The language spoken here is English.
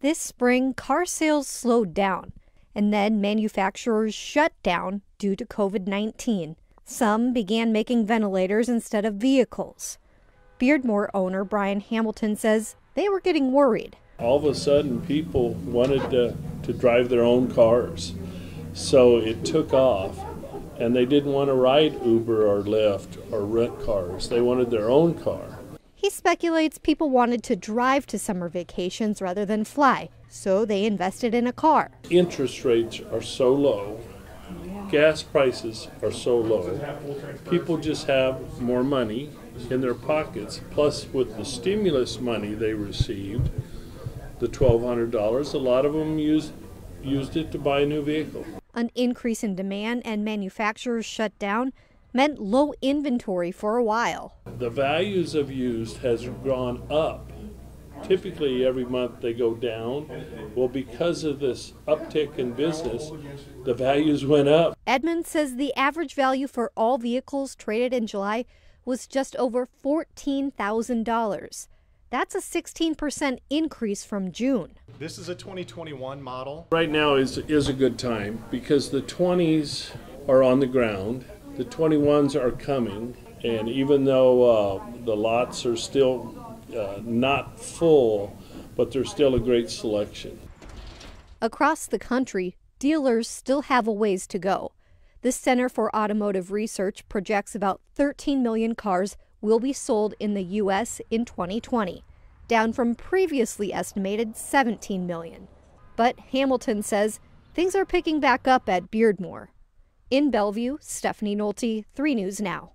This spring, car sales slowed down, and then manufacturers shut down due to COVID 19. Some began making ventilators instead of vehicles. Beardmore owner Brian Hamilton says they were getting worried. All of a sudden, people wanted to, to drive their own cars. So it took off, and they didn't want to ride Uber or Lyft or rent cars. They wanted their own car. He speculates people wanted to drive to summer vacations rather than fly, so they invested in a car. Interest rates are so low, gas prices are so low, people just have more money in their pockets. Plus, with the stimulus money they received, the $1,200, a lot of them used, used it to buy a new vehicle. An increase in demand and manufacturers shut down meant low inventory for a while. The values of used has gone up. Typically, every month they go down. Well, because of this uptick in business, the values went up. Edmunds says the average value for all vehicles traded in July was just over $14,000. That's a 16% increase from June. This is a 2021 model. Right now is, is a good time because the 20s are on the ground, the 21s are coming, and even though uh, the lots are still uh, not full, but there's still a great selection. Across the country, dealers still have a ways to go. The Center for Automotive Research projects about 13 million cars will be sold in the U.S. in 2020, down from previously estimated 17 million. But Hamilton says things are picking back up at Beardmore. In Bellevue, Stephanie Nolte, 3 News Now.